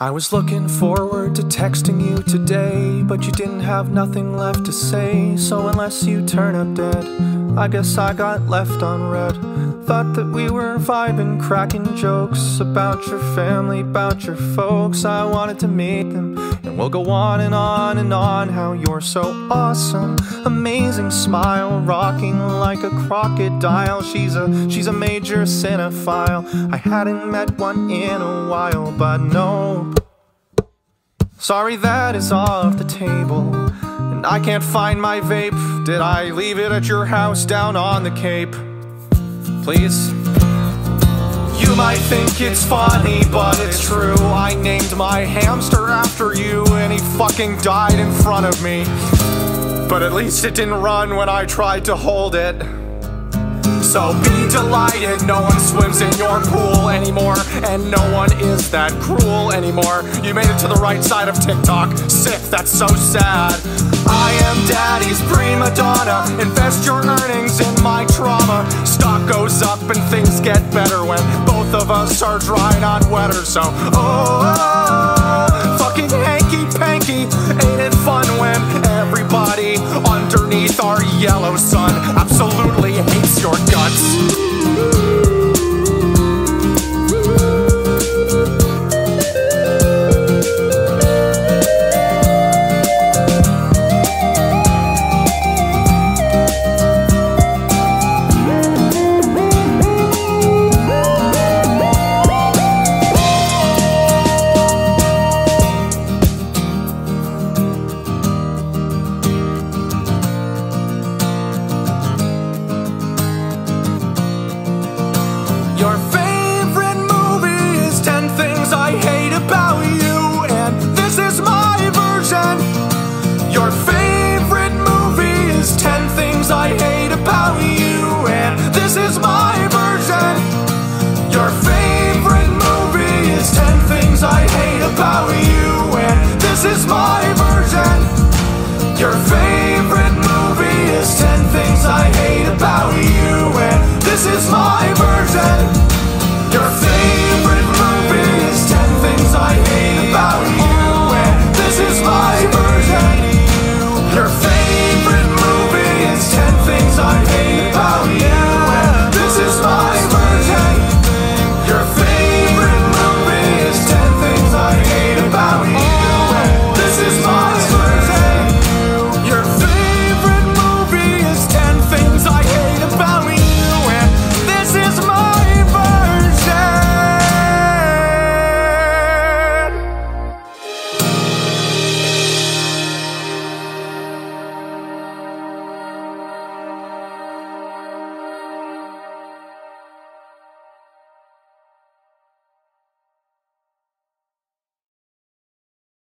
I was looking forward to texting you today, but you didn't have nothing left to say. So, unless you turn up dead, I guess I got left on read. Thought that we were vibing, cracking jokes about your family, about your folks. I wanted to meet them, we'll go on and on and on. How you're so awesome, amazing smile, rocking like a crocodile. She's a she's a major cinephile. I hadn't met one in a while, but no. Sorry, that is off the table. And I can't find my vape. Did I leave it at your house down on the Cape? Please? Might think it's funny, but it's true. I named my hamster after you, and he fucking died in front of me. But at least it didn't run when I tried to hold it. So be delighted, no one swims in your pool anymore, and no one is that cruel anymore. You made it to the right side of TikTok. Sick, that's so sad. I am daddy's prima donna. Invest your earnings in my trauma. Stock goes up and things get better when both of us are dry, not wetter. So, oh, oh, fucking hanky panky. Ain't it fun when everybody underneath our yellow sun absolutely hates your guts? your face.